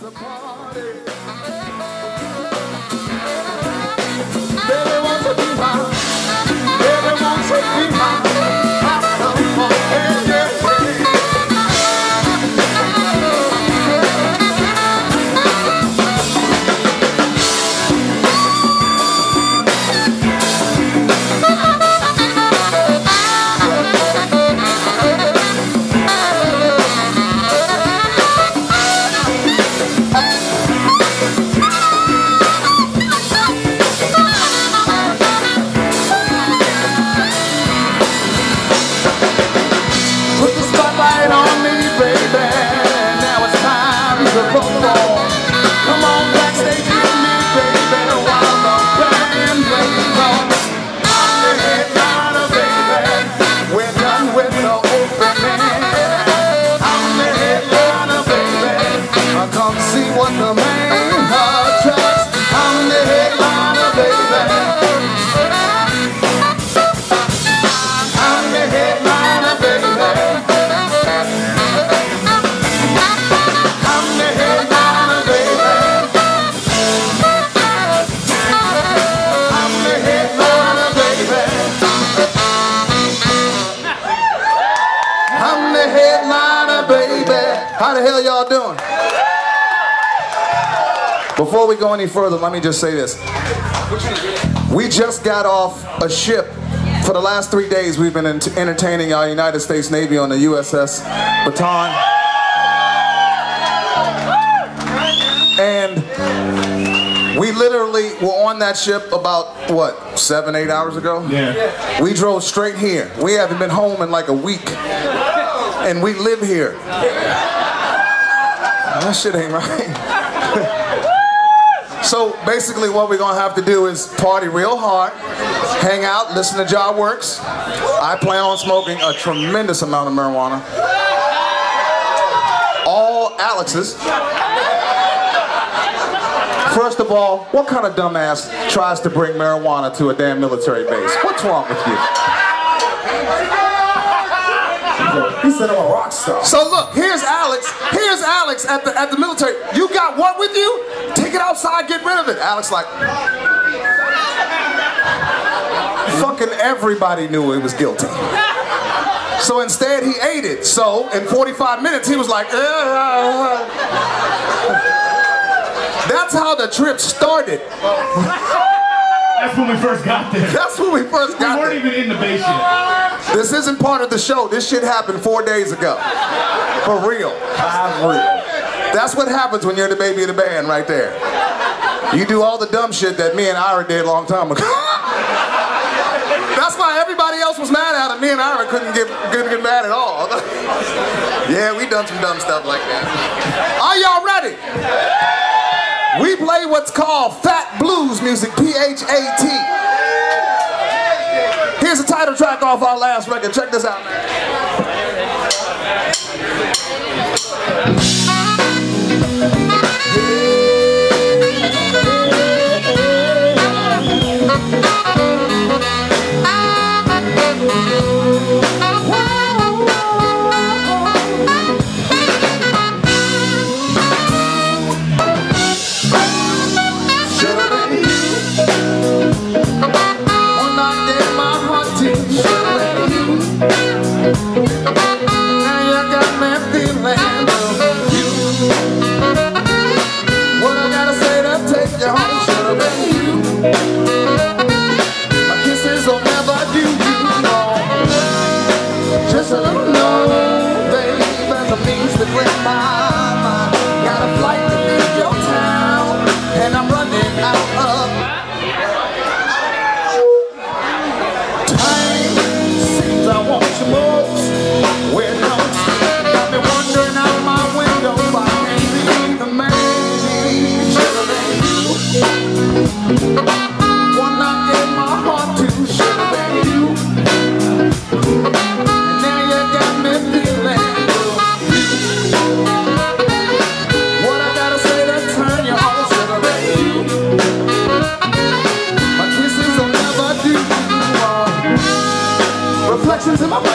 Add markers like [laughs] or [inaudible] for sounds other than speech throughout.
the party. Baby to be. Baby to be. How the hell y'all doing? Before we go any further, let me just say this. We just got off a ship. For the last three days, we've been entertaining our United States Navy on the USS Bataan. And we literally were on that ship about, what, seven, eight hours ago? Yeah. We drove straight here. We haven't been home in like a week. And we live here. That shit ain't right. [laughs] So basically what we're gonna have to do is party real hard, hang out, listen to Job Works. I plan on smoking a tremendous amount of marijuana. All Alex's. First of all, what kind of dumbass tries to bring marijuana to a damn military base? What's wrong with you? He said I'm a rock star. So look, Alex. Here's Alex at the at the military. You got what with you? Take it outside, get rid of it. Alex like fucking everybody knew he was guilty. So instead he ate it. So in 45 minutes he was like, "Uh." That's how the trip started. That's when we first got there. That's when we first got there. We weren't there. even in the base yet. This isn't part of the show. This shit happened four days ago. For real. For real. That's what happens when you're the baby of the band right there. You do all the dumb shit that me and Ira did a long time ago. [laughs] That's why everybody else was mad at him. Me and Ira couldn't get, couldn't get mad at all. [laughs] yeah, we done some dumb stuff like that. Are y'all ready? We play what's called fat blues music, P-H-A-T. Here's the title track off our last record. Check this out, man. Hey. Maximum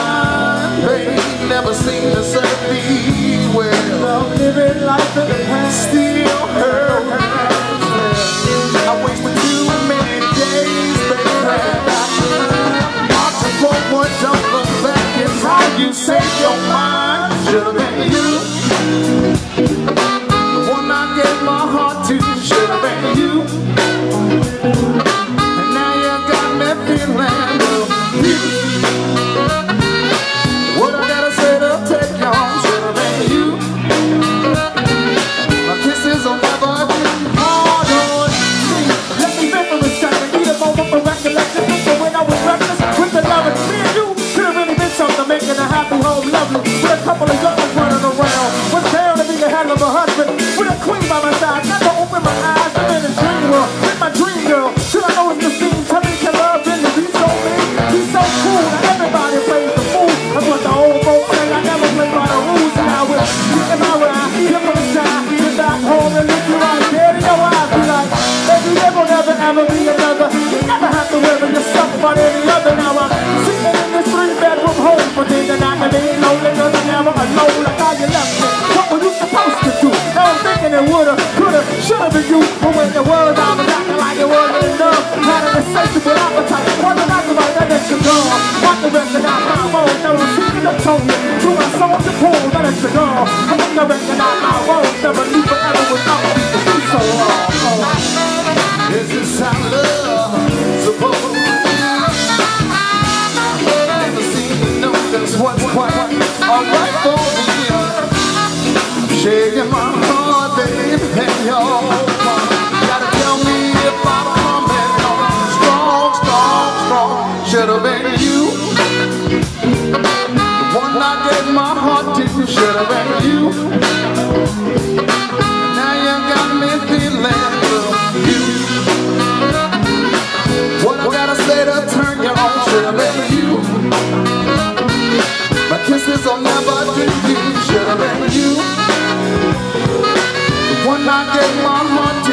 it woulda, coulda, shoulda been you. But when I'm acting like it wasn't enough. Had appetite, wasn't nothing that extra girl. Want to recognize my own, never seeking the. To my soul, the pool, that extra girl. I'm my own, never forever without me. So uh, uh. long. This how love supposed to that's what's quite alright for me. Shaking my heart. Not get my money.